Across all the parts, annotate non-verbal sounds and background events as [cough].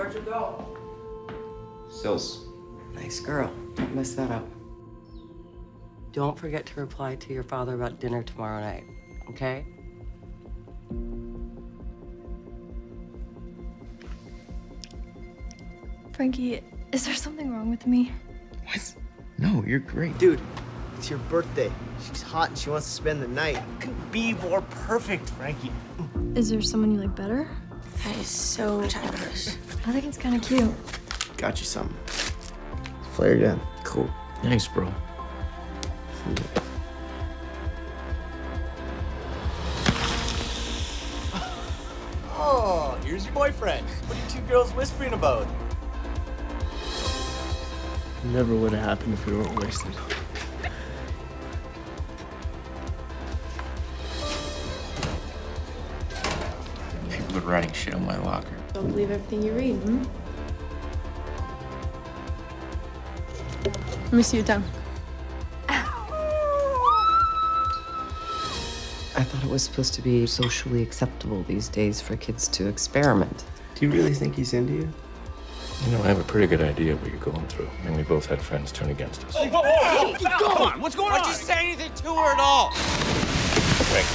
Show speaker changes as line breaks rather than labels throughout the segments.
Where'd you go?
Sills.
Nice girl. Don't mess that up. Don't forget to reply to your father about dinner tomorrow night, okay?
Frankie, is there something wrong with me?
What? No, you're great.
Dude, it's your birthday. She's hot and she wants to spend the night. Couldn't be more perfect, Frankie.
Is there someone you like better?
That is so childish.
I think it's kind of cute.
Got you something. Flare again. Cool.
Thanks, bro. [laughs]
Oh, here's your boyfriend. What are you two girls whispering about?
Never would have happened if we weren't wasted.
People are writing shit on my locker.
Don't believe everything you read, hmm? Let me see your tongue.
I thought it was supposed to be socially acceptable these days for kids to experiment.
Do you really think he's into you?
You know, I have a pretty good idea what you're going through. And we both had friends turn against us.
Come on, what's going on?
Why'd you say anything to her at all?
Rick,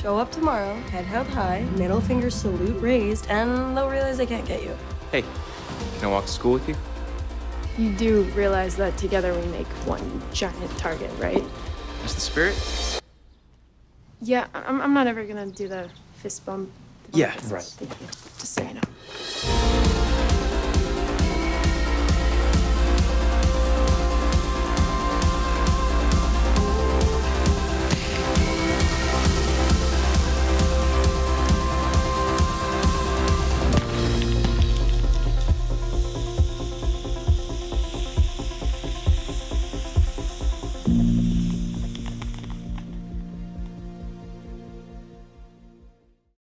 Show up tomorrow, head held high, middle finger salute raised, and they'll realize they can't get you.
Hey, can I walk to school with you?
You do realize that together we make one giant target, right?
That's the spirit?
Yeah, I'm, I'm not ever gonna do the fist bump.
Yeah,
right. Just so you know.